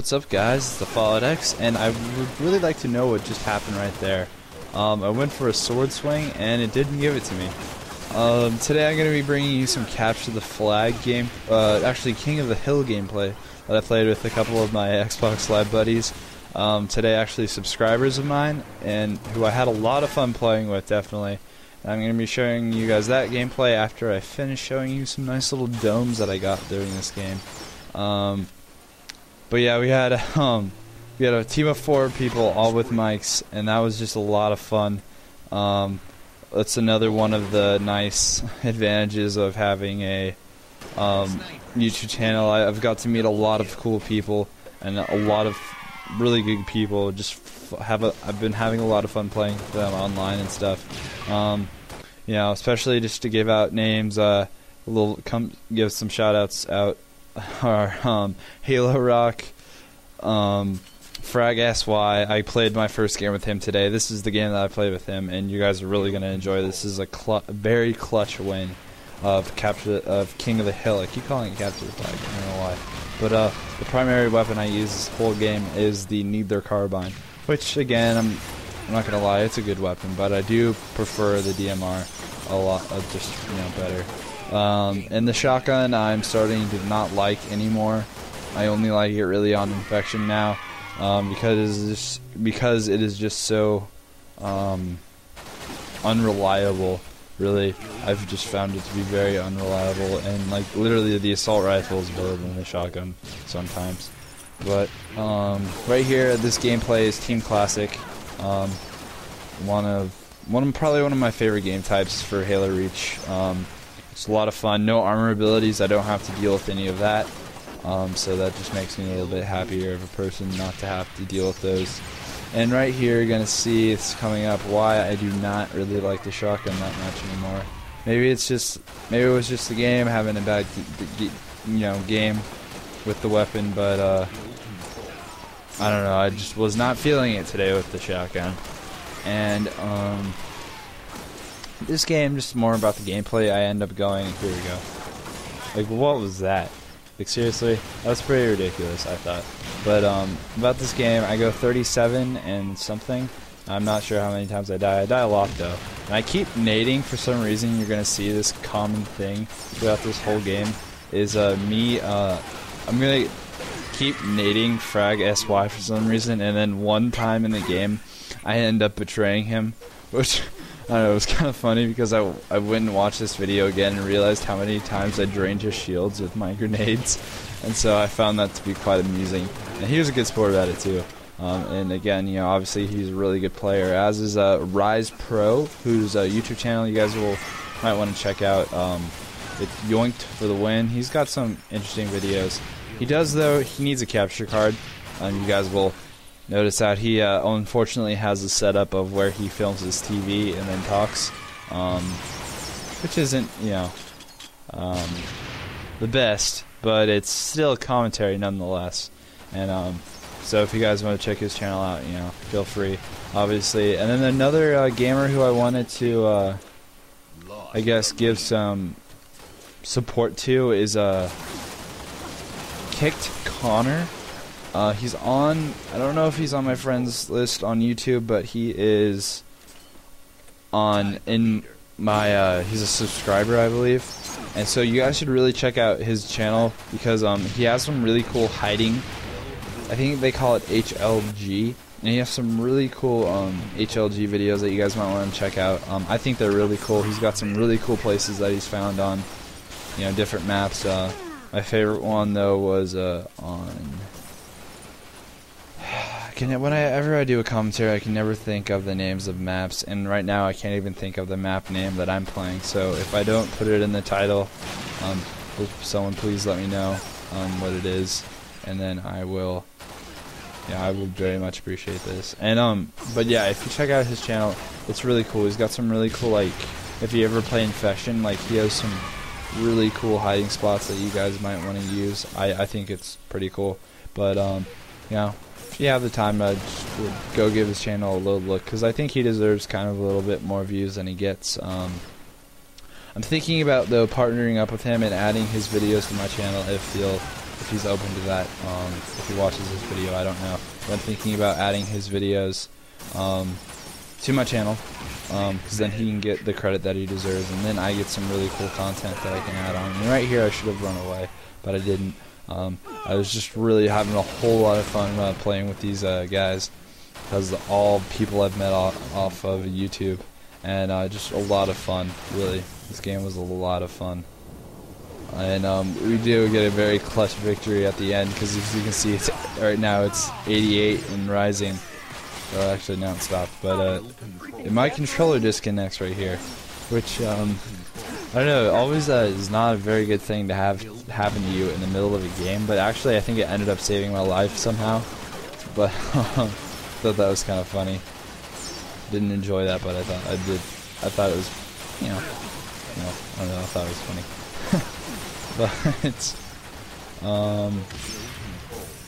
What's up guys, it's the Fallout X, and I would really like to know what just happened right there. Um, I went for a sword swing, and it didn't give it to me. Um, today I'm going to be bringing you some Capture the Flag game, uh, actually King of the Hill gameplay that I played with a couple of my Xbox Live buddies. Um, today actually subscribers of mine, and who I had a lot of fun playing with, definitely. And I'm going to be showing you guys that gameplay after I finish showing you some nice little domes that I got during this game. Um, but yeah, we had um, we had a team of four people, all with mics, and that was just a lot of fun. Um, that's another one of the nice advantages of having a um, YouTube channel. I, have got to meet a lot of cool people and a lot of really good people. Just have a, I've been having a lot of fun playing them online and stuff. Um, you know, especially just to give out names. Uh, a little come give some shout outs out are um, Halo Rock, um, Frag SY. I played my first game with him today. This is the game that I played with him, and you guys are really going to enjoy this. This is a cl- very clutch win of capture of King of the Hill. I keep calling it capture the flag. I don't know why. But uh, the primary weapon I use this whole game is the Needler carbine, which again I'm I'm not gonna lie, it's a good weapon, but I do prefer the DMR a lot, uh, just you know better. Um, and the shotgun I'm starting to not like anymore. I only like it really on infection now um, because just, because it is just so um, unreliable. Really, I've just found it to be very unreliable and like literally the assault rifle is better than the shotgun sometimes. But um, right here, this gameplay is Team Classic. Um, one of one of probably one of my favorite game types for Halo Reach. It's a lot of fun. No armor abilities. I don't have to deal with any of that. Um, so that just makes me a little bit happier of a person not to have to deal with those. And right here, you're going to see it's coming up why I do not really like the shotgun that much anymore. Maybe it's just, maybe it was just the game having a bad, you know, game with the weapon, but uh, I don't know. I just was not feeling it today with the shotgun. And um, this game just more about the gameplay. I end up going. Here we go. Like, what was that? Like seriously, that was pretty ridiculous. I thought. But um, about this game, I go 37 and something. I'm not sure how many times I die. I die a lot though. And I keep nading for some reason. You're gonna see this common thing throughout this whole game. Is uh, me. Uh, I'm gonna keep nading Frag SY for some reason, and then one time in the game, I end up betraying him, which know, it was kind of funny because I, I went and watched this video again and realized how many times I drained his shields with my grenades. And so I found that to be quite amusing. And he was a good sport about it too. Um, and again, you know, obviously he's a really good player, as is uh, Rise Pro, whose uh, YouTube channel you guys will might want to check out. Um, it yoinked for the win. He's got some interesting videos. He does though. He needs a capture card. Um, you guys will Notice that he uh, unfortunately has a setup of where he films his TV and then talks, um, which isn't, you know, um, the best, but it's still commentary nonetheless. And um, so if you guys want to check his channel out, you know, feel free, obviously. And then another uh, gamer who I wanted to, uh, I guess, give some support to is uh, Kicked Connor. Uh, he's on. I don't know if he's on my friends list on YouTube, but he is on in my. Uh, he's a subscriber, I believe, and so you guys should really check out his channel because um, he has some really cool hiding. I think they call it HLG, and he has some really cool um, HLG videos that you guys might want to check out. Um, I think they're really cool. He's got some really cool places that he's found on, you know, different maps. Uh, my favorite one though was uh, on can whenever I do a commentary, I can never think of the names of maps, and right now I can't even think of the map name that I'm playing. So if I don't put it in the title, um, someone please let me know um, what it is, and then I will. Yeah, I will very much appreciate this. And um, but yeah, if you check out his channel, it's really cool. He's got some really cool like, if you ever play Infection, like he has some really cool hiding spots that you guys might want to use. I I think it's pretty cool. But um, yeah, have the time, uh, go give his channel a little look because I think he deserves kind of a little bit more views than he gets. Um, I'm thinking about though partnering up with him and adding his videos to my channel if he'll if he's open to that. Um, if he watches this video, I don't know. But I'm thinking about adding his videos um, to my channel because um, then he can get the credit that he deserves, and then I get some really cool content that I can add on. And right here, I should have run away, but I didn't. Um, I was just really having a whole lot of fun uh, playing with these uh, guys because all people I've met off, off of YouTube, and uh, just a lot of fun. Really, this game was a lot of fun. And um, we do get a very clutch victory at the end because as you can see, it's, right now it's 88 and rising. Well, actually, now it stopped. But uh, my controller disconnects right here, which um, I don't know. Always uh, is not a very good thing to have happen to you in the middle of a game. But actually, I think it ended up saving my life somehow. But thought that was kind of funny. Didn't enjoy that, but I thought I did. I thought it was, you know, you know, I don't know. I thought it was funny. but um,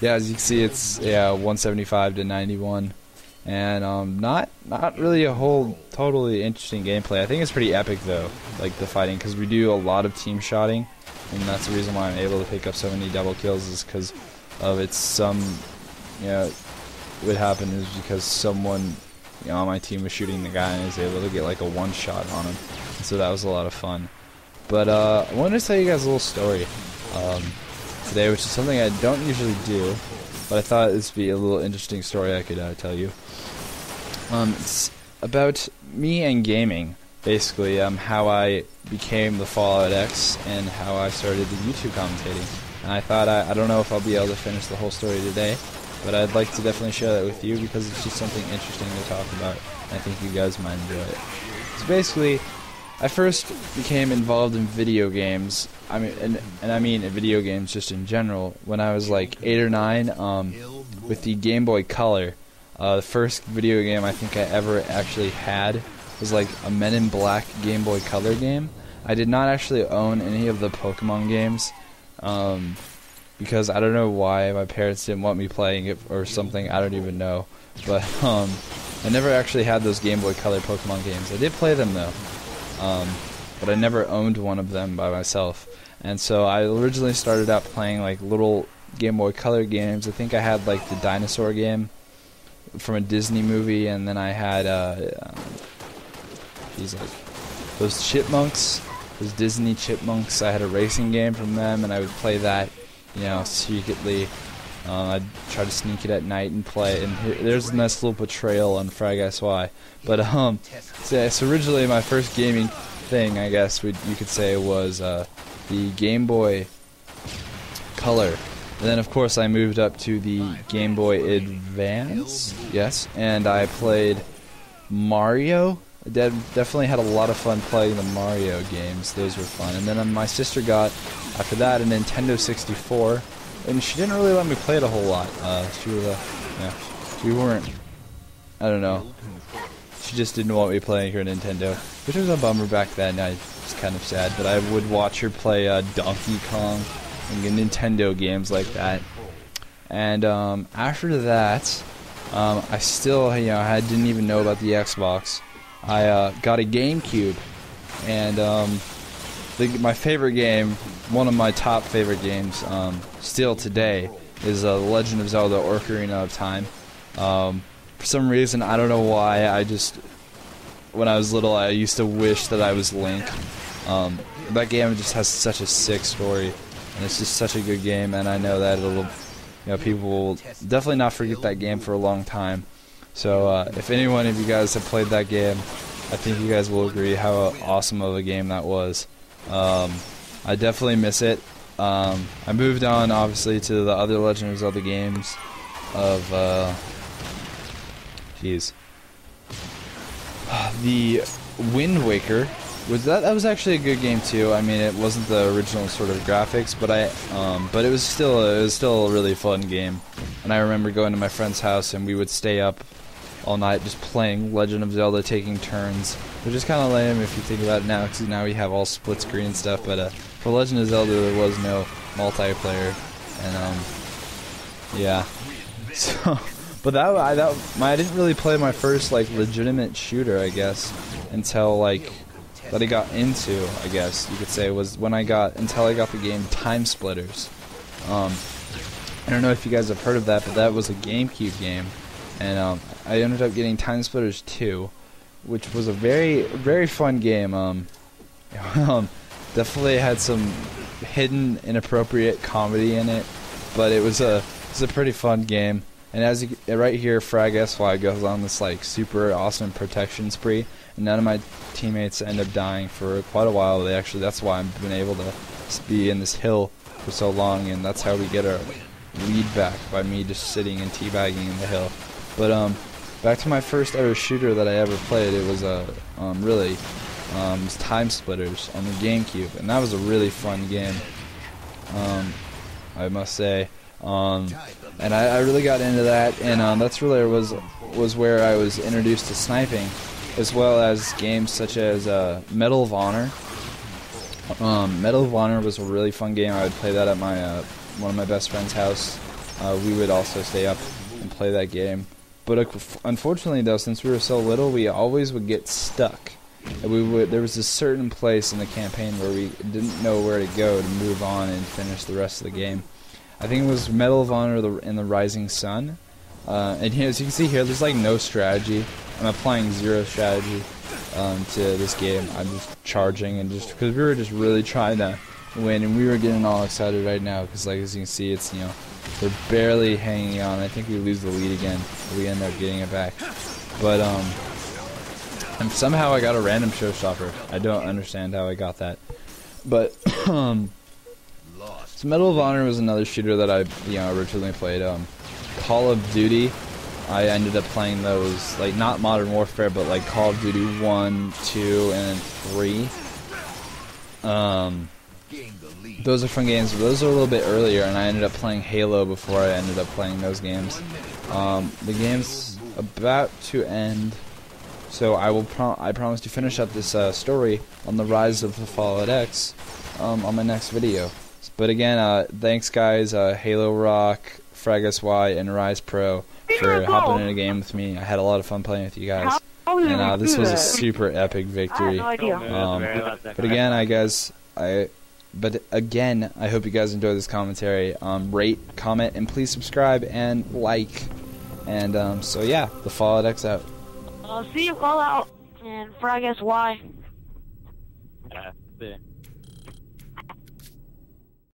yeah, as you can see, it's yeah 175 to 91 and um, not not really a whole totally interesting gameplay. I think it's pretty epic though, like the fighting, because we do a lot of team shotting, and that's the reason why I'm able to pick up so many double kills is because of it's some, you know, what happened is because someone you know, on my team was shooting the guy and was able to get like a one shot on him, so that was a lot of fun. But uh, I wanted to tell you guys a little story um, today, which is something I don't usually do, but I thought this would be a little interesting story I could uh, tell you. Um, it's about me and gaming, basically, um, how I became the Fallout X and how I started the YouTube commentating. And I thought I, I don't know if I'll be able to finish the whole story today, but I'd like to definitely share that with you because it's just something interesting to talk about. I think you guys might enjoy it. So basically, I first became involved in video games. I mean, and, and I mean video games just in general. When I was like eight or nine, um, with the Game Boy Color. Uh, the first video game I think I ever actually had was like a Men in Black Game Boy Color game. I did not actually own any of the Pokemon games. Um, because I don't know why my parents didn't want me playing it or something. I don't even know. But um, I never actually had those Game Boy Color Pokemon games. I did play them though, um, but I never owned one of them by myself. And so I originally started out playing like little Game Boy Color games. I think I had like the dinosaur game from a Disney movie, and then I had uh, um, geez, like those chipmunks, those Disney chipmunks. I had a racing game from them, and I would play that you know, secretly. Um, I'd try to sneak it at night and play. And here, there's a nice little betrayal on Frag SY. But um, so, so, originally my first gaming thing, I guess you could say, was uh, the Game Boy Color. And then of course I moved up to the Game Boy Advance. Yes, and I played Mario. I definitely had a lot of fun playing the Mario games. Those were fun. And then um, my sister got after that, a Nintendo 64, and she didn't really let me play it a whole lot. Uh, she was, uh, yeah, we weren't. I don't know. She just didn't want me playing her Nintendo, which was a bummer back then. I was kind of sad, but I would watch her play uh, Donkey Kong and Nintendo games like that. And um, after that, um, I still, you know, I didn't even know about the Xbox. I uh, got a GameCube, and um, the, my favorite game, one of my top favorite games, um, still today, is uh, Legend of Zelda: Ocarina of Time. Um, for some reason, I don't know why. I just, when I was little, I used to wish that I was Link. Um, that game just has such a sick story, and it's just such a good game. And I know that it'll, you know, people will definitely not forget that game for a long time. So uh, if any one of you guys have played that game, I think you guys will agree how awesome of a game that was. Um, I definitely miss it. Um, I moved on, obviously, to the other Legend of Zelda games of, uh, jeez, the Wind Waker. Was that that was actually a good game too. I mean, it wasn't the original sort of graphics, but I, um, but it was still a, it was still a really fun game. And I remember going to my friend's house and we would stay up all night just playing Legend of Zelda, taking turns. Which is kind of lame if you think about it now, because now we have all split screen and stuff. But uh, for Legend of Zelda, there was no multiplayer, and um, yeah. So, but that I that my I didn't really play my first like legitimate shooter, I guess, until like that I got into. I guess you could say was when I got until I got the game Time Splitters. Um, I don't know if you guys have heard of that, but that was a GameCube game, and um, I ended up getting Time Splitters 2, which was a very very fun game. Um, um, definitely had some hidden inappropriate comedy in it, but it was a it's a pretty fun game. And as you, right here, Frag SY goes on this like super awesome protection spree, and none of my teammates end up dying for quite a while. They actually that's why I've been able to be in this hill for so long, and that's how we get our lead back by me just sitting and teabagging in the hill. But um, back to my first ever shooter that I ever played. It was a uh, um, really um, Time Splitters on the GameCube, and that was a really fun game. Um, I must say. Um, and I, I, really got into that, and um, that's really was was where I was introduced to sniping, as well as games such as uh, Medal of Honor. Um, Medal of Honor was a really fun game. I would play that at my uh, one of my best friend's house. Uh, we would also stay up and play that game. But uh, unfortunately, though, since we were so little, we always would get stuck. We would there was a certain place in the campaign where we didn't know where to go to move on and finish the rest of the game. I think it was Medal of Honor in the Rising Sun. Uh, and as you can see here, there's like no strategy. I'm applying zero strategy um, to this game. I'm just charging and just because we were just really trying to win, and we were getting all excited right now because, like as you can see, it's you know we're barely hanging on. I think we lose the lead again. We end up getting it back, but um, and somehow I got a random showstopper. I don't understand how I got that, but um. So Medal of Honor was another shooter that I, you know, originally played. Um, Call of Duty, I ended up playing those, like not Modern Warfare, but like Call of Duty 1, 2, and 3. Um, those are fun games. Those are a little bit earlier, and I ended up playing Halo before I ended up playing those games. Um, the game's about to end, so I will. Pro I promise to finish up this uh, story on the rise of the Fallout X um, on my next video. But again, uh, thanks guys, uh, Halo Rock, Frag SY, and Rise Pro for hopping in a game with me. I had a lot of fun playing with you guys. And uh, this was a super epic victory. Um, but again, I guess I, but again, I hope you guys enjoy this commentary. Um, rate, comment, and please subscribe and like. And um, so yeah, the Fallout X out. I'll see you Fallout and Frag SY. Yeah,